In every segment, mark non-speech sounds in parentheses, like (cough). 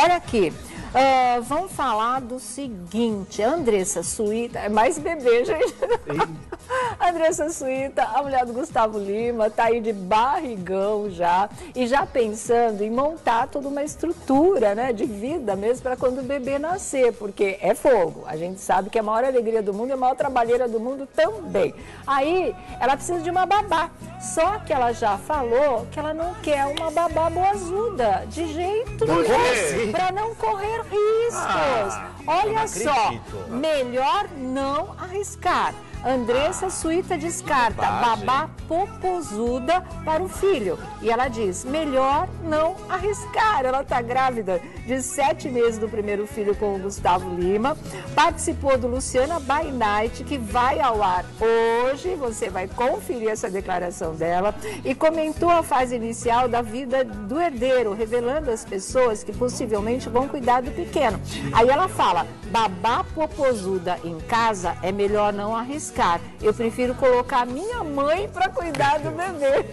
Olha aqui. Uh, vamos falar do seguinte, Andressa Suíta, é mais bebê, gente. (laughs) Andressa Suíta, a mulher do Gustavo Lima, tá aí de barrigão já e já pensando em montar toda uma estrutura, né, de vida mesmo para quando o bebê nascer, porque é fogo. A gente sabe que é a maior alegria do mundo e a maior trabalheira do mundo também. Aí, ela precisa de uma babá. Só que ela já falou que ela não quer uma babá boazuda, de jeito nenhum, para não correr riscos. Ah, Olha só, melhor não arriscar. Andressa Suíta descarta babá popozuda para o filho. E ela diz, melhor não arriscar. Ela está grávida de sete meses do primeiro filho com o Gustavo Lima. Participou do Luciana by Night, que vai ao ar hoje. Você vai conferir essa declaração dela. E comentou a fase inicial da vida do herdeiro, revelando as pessoas que possivelmente vão cuidar do pequeno. Aí ela fala, babá popozuda em casa é melhor não arriscar arriscar. Eu prefiro colocar minha mãe para cuidar do bebê.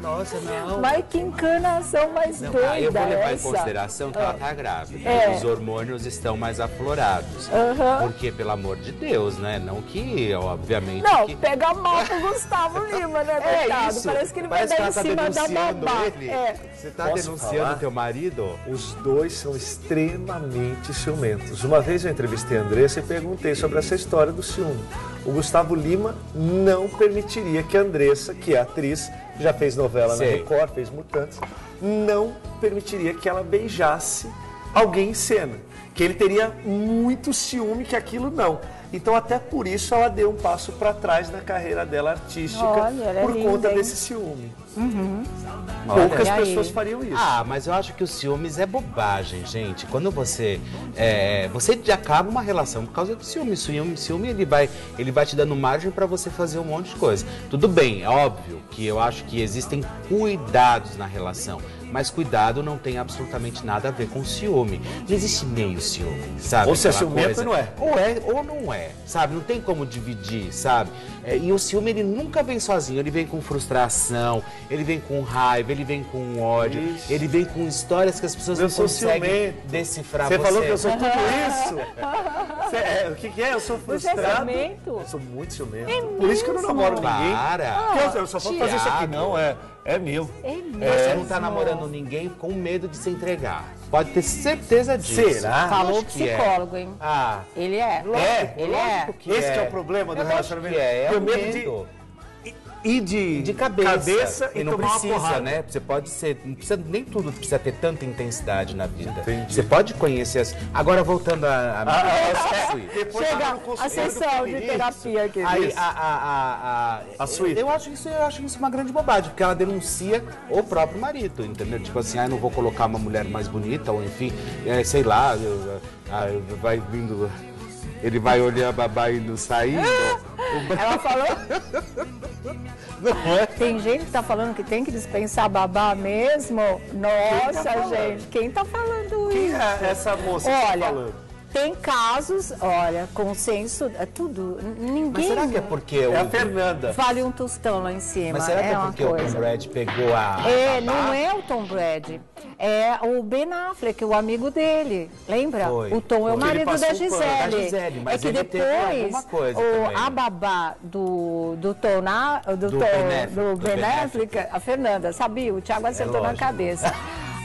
Nossa, não. Mas que encanação mais não, doida Eu vou levar essa. em consideração que ela está grávida. É. Os hormônios estão mais aflorados. Uhum. Porque, pelo amor de Deus, né? Não que, obviamente... Não, que... pega mal pro Gustavo Lima, né, é Isso. Parece que ele Parece vai dar em tá cima da babá. Ele. É. Você está denunciando falar? teu marido? Os dois são extremamente ciumentos. Uma vez eu entrevistei a Andressa e perguntei sobre essa história do ciúme o Gustavo Lima não permitiria que a Andressa, que é atriz, já fez novela Sei. na Record, fez Mutantes, não permitiria que ela beijasse alguém em cena. Que ele teria muito ciúme que aquilo não. Então, até por isso, ela deu um passo para trás na carreira dela artística Olha, é por linda, conta hein? desse ciúme. Uhum. Poucas pessoas fariam isso. Ah, mas eu acho que o ciúmes é bobagem, gente. Quando você. É, você acaba uma relação por causa do ciúme. Ciúme, ciúme ele, vai, ele vai te dando margem para você fazer um monte de coisa. Tudo bem, é óbvio que eu acho que existem cuidados na relação mas cuidado não tem absolutamente nada a ver com ciúme. Não existe meio ciúme, sabe? Ou se é ciumento ou não é. Ou é ou não é, sabe? Não tem como dividir, sabe? É, e o ciúme, ele nunca vem sozinho, ele vem com frustração, ele vem com raiva, ele vem com ódio, Isso. ele vem com histórias que as pessoas eu não conseguem ciumento. decifrar. Você, você falou que eu sou tudo isso? (laughs) Você, é, o que, que, é? Eu sou frustrado. Você é ciumento? Eu sou muito ciumento. É Por isso que eu não namoro ninguém. Para. eu, eu só vou fazer isso aqui, não, é. É meu. É mesmo. Você não está namorando ninguém com medo de se entregar. Pode ter certeza disso. Será? Falou o psicólogo, é. hein? Ah. Ele é. É. Ele é. Esse é. é o problema do é relacionamento. É, é o medo de e de, de cabeça. cabeça e, e não precisa, né? Você pode ser, não precisa nem tudo precisa ter tanta intensidade na vida. Entendi. Você pode conhecer as. Agora voltando a, a, ah, a, Depois Chega a sessão de terapia aqui. Aí a a a, a, a suíte. Eu acho isso eu acho isso uma grande bobagem, porque ela denuncia o próprio marido, entendeu? Tipo assim, ah, não vou colocar uma mulher mais bonita ou enfim, é, sei lá, eu, ah, vai vindo ele vai olhar a babá indo saindo. (laughs) Ela falou? (laughs) Não (laughs) é? Tem gente que tá falando que tem que dispensar babá mesmo? Nossa, quem tá gente, quem tá falando quem isso? Quem é essa moça Olha, que tá falando? Tem casos, olha, consenso, é tudo. Ninguém. Mas será que é porque é a Fernanda? Vale um tostão lá em cima. Mas será é que é porque o Tom Brady pegou a. É, não é o Tom Brady. É o Ben Affleck, o amigo dele. Lembra? Foi, o Tom foi. é o marido da Gisele. da Gisele. Mas é que depois o, a babá do, do Tom, na, do, do, Tom, ben Affleck, do Ben Affleck, a Fernanda, sabia? O Thiago acertou é na cabeça.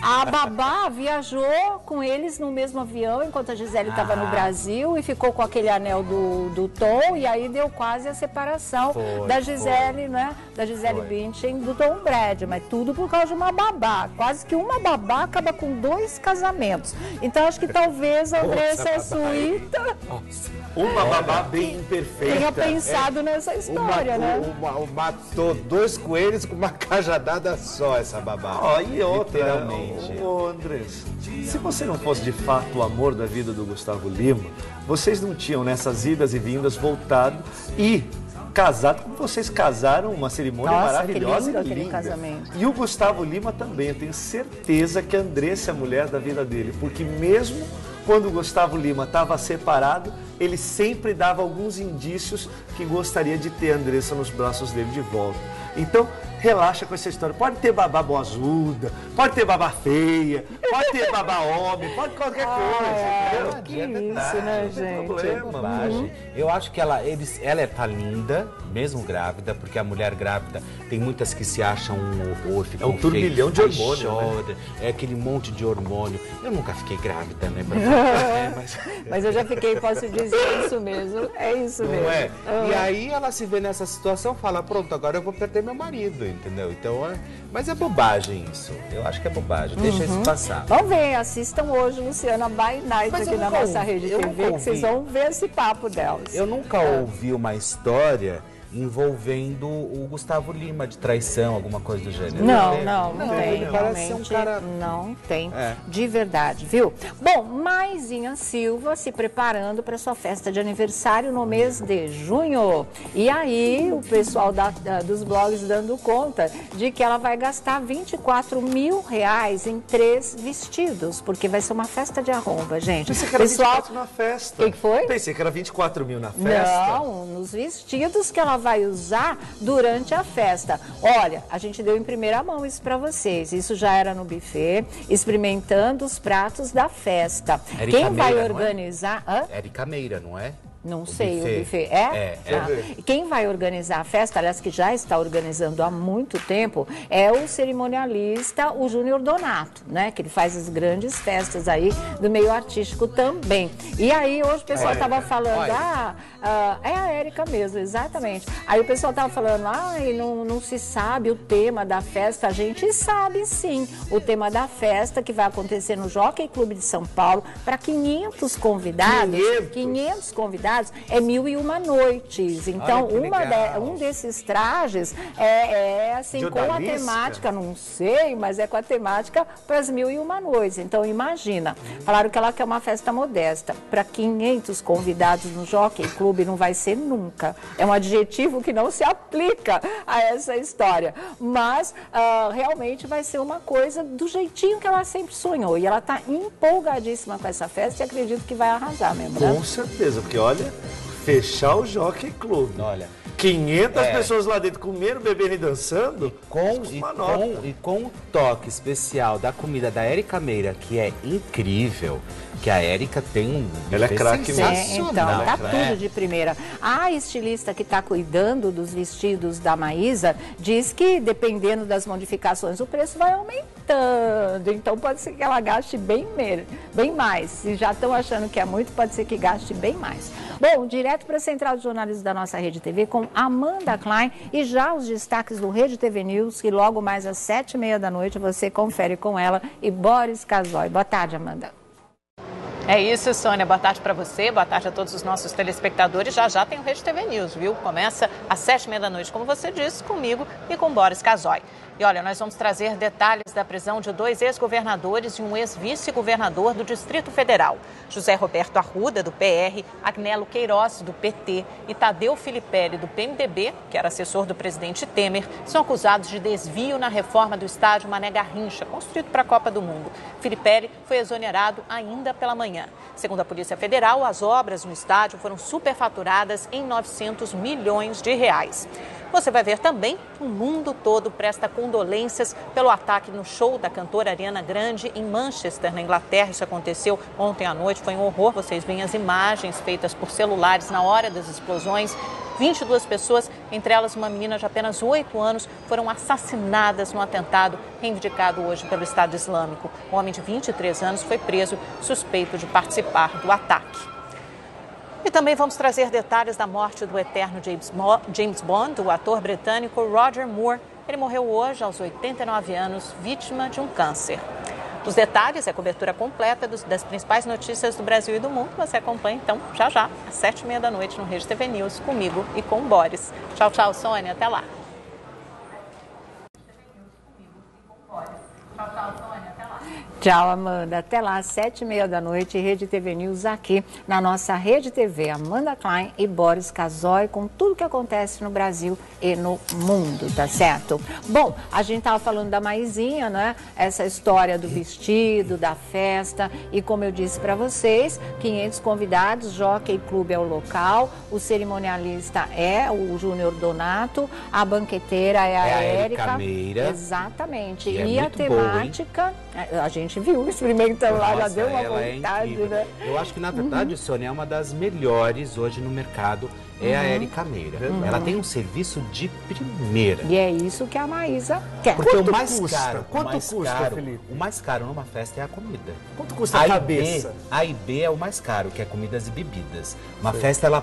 A babá viajou com eles no mesmo avião enquanto a Gisele estava ah. no Brasil e ficou com aquele anel do, do Tom e aí deu quase a separação foi, da Gisele, foi. né? Da Gisele Bündchen do Tom Brad, mas tudo por causa de uma babá. Quase que uma babá acaba com dois casamentos. Então acho que talvez a (laughs) Andressa Suíta. Uma babá bem perfeita. Tenha pensado é. nessa história, uma, né? Uma, uma, matou dois coelhos com uma (laughs) cajadada só, essa babá. Ó, oh, e outra. Gente. Ô, Andrés, se você não fosse de fato o amor da vida do Gustavo Lima, vocês não tinham nessas idas e vindas voltado e casado como vocês casaram, uma cerimônia Nossa, maravilhosa que lindo e linda. Casamento. E o Gustavo Lima também, eu tenho certeza que a Andressa é a mulher da vida dele, porque mesmo quando o Gustavo Lima estava separado, ele sempre dava alguns indícios que gostaria de ter a Andressa nos braços dele de volta. Então, relaxa com essa história. Pode ter babá boazuda, pode ter babá feia, pode ter babá homem, pode qualquer coisa. Ah, que é isso, né, gente? É bobagem. Eu acho que ela, eles, ela é, tá linda, mesmo grávida, porque a mulher grávida tem muitas que se acham um horror, ficam É um turbilhão de hormônio, né? É aquele monte de hormônio. Eu nunca fiquei grávida, né? Pra falar, (laughs) né? Mas, Mas eu já fiquei, posso dizer isso mesmo. É isso mesmo. não é? Ah. E aí ela se vê nessa situação, fala, pronto, agora eu vou perder meu marido, entendeu? Então, é... mas é bobagem isso. Eu acho que é bobagem. Deixa Uhum. isso passar. Vamos ver, assistam hoje Luciana by Night Mas aqui na nossa ouvi, rede eu TV, que vocês vão ver esse papo delas. Eu nunca ouvi uma história envolvendo o Gustavo Lima de traição, alguma coisa do gênero. Não, Ele- não, não, tem. Ele parece ser um realmente cara. Não tem, É. de verdade, viu? Bom, Maisinha Silva se preparando para sua festa de aniversário no mês de junho. E aí, o pessoal da- da- dos blogs dando conta de que ela vai gastar 24 mil reais em três vestidos, porque vai ser uma festa de arromba, gente. Pensei que era pessoal, 24 na festa. Que que foi? Pensei que era 24 mil na festa. Não, nos vestidos que ela vai usar durante a festa. Olha, a gente deu em primeira mão isso para vocês. Isso já era no buffet, experimentando os pratos da festa. Quem vai Meira, não é? organizar? Hã? Érica Meira, não é? Não O sei, buffet. o buffet é? É, é. Ah, Quem vai organizar a festa, aliás, que já está organizando há muito tempo, é o cerimonialista, o Júnior Donato, né? Que ele faz as grandes festas aí do meio artístico também. E aí, hoje o pessoal estava falando, Olha. ah, ah, é a Érica mesmo, exatamente. Aí o pessoal estava falando, ai, não, não se sabe o tema da festa. A gente sabe sim o tema da festa que vai acontecer no Jockey Clube de São Paulo para 500 convidados. 500? 500 convidados é mil e uma noites. Então, de- um desses trajes é, é, assim, De com a odalisca? temática, não sei, mas é com a temática para as mil e uma noites. Então, imagina. Falaram que ela quer uma festa modesta. Para 500 convidados no Jockey Clube não vai ser nunca. É um adjetivo que não se aplica a essa história. Mas, ah, realmente vai ser uma coisa do jeitinho que ela sempre sonhou. E ela está empolgadíssima com essa festa e acredito que vai arrasar mesmo, né? Com certeza, porque olha, fechar o Jockey Club. Olha. 500 É. pessoas lá dentro comendo, bebendo e dançando. Com, e, uma nota. com, e com o toque especial da comida da Érica Meira, que é incrível, que a Érica tem um Ela é craque mesmo. É, sensacional, então, tá né? tudo de primeira. A estilista que está cuidando dos vestidos da Maísa diz que, dependendo das modificações, o preço vai aumentando. Então, pode ser que ela gaste bem, bem mais. Se já estão achando que é muito, pode ser que gaste bem mais. Bom, direto para a Central de Jornalismo da nossa Rede TV com Amanda Klein e já os destaques do Rede TV News, que logo mais às sete e meia da noite você confere com ela e Boris Casoy. Boa tarde, Amanda. É isso, Sônia. Boa tarde para você, boa tarde a todos os nossos telespectadores. Já já tem o Rede TV News, viu? Começa às sete e meia da noite, como você disse, comigo e com Boris Casoy. E olha, nós vamos trazer detalhes da prisão de dois ex-governadores e um ex-vice-governador do Distrito Federal. José Roberto Arruda, do PR, Agnelo Queiroz, do PT, e Tadeu Filipelli, do PMDB, que era assessor do presidente Temer, são acusados de desvio na reforma do estádio Mané Garrincha, construído para a Copa do Mundo. Filipelli foi exonerado ainda pela manhã. Segundo a Polícia Federal, as obras no estádio foram superfaturadas em 900 milhões de reais. Você vai ver também que o mundo todo presta condolências pelo ataque no show da cantora Ariana Grande em Manchester, na Inglaterra. Isso aconteceu ontem à noite, foi um horror. Vocês veem as imagens feitas por celulares na hora das explosões. 22 pessoas, entre elas uma menina de apenas 8 anos, foram assassinadas no atentado reivindicado hoje pelo Estado Islâmico. O homem de 23 anos foi preso suspeito de participar do ataque. E também vamos trazer detalhes da morte do eterno James Mo- James Bond, o ator britânico Roger Moore. Ele morreu hoje, aos 89 anos, vítima de um câncer. Os detalhes e a cobertura completa dos- das principais notícias do Brasil e do mundo você acompanha, então, já já, às sete e meia da noite no Rede TV News, comigo e com o Boris. Tchau, tchau, Sônia. Até lá. Tchau, Amanda. Até lá, sete e meia da noite, Rede TV News aqui na nossa Rede TV. Amanda Klein e Boris Casoy com tudo que acontece no Brasil e no mundo, tá certo? Bom, a gente tava falando da Maisinha, né? Essa história do vestido, da festa e como eu disse para vocês, 500 convidados, Jockey Clube é o local, o cerimonialista é o Júnior Donato, a banqueteira é a, É a Érica. Meira. Exatamente. E é E, a boa, hein? temática, é, a gente viu experimentando lá, já deu uma é vontade, incrível. né? Eu acho que, na verdade, Sônia, é uma das melhores hoje no mercado, é Uhum. a Érica Meira. Ela tem um serviço de primeira. E é isso que a Maísa quer. Porque Quanto o mais custa? caro, Quanto o mais custa, caro, Felipe? o mais caro numa festa é a comida. Quanto custa a A e cabeça? B, A e B é o mais caro, que é comidas e bebidas. Uma festa ela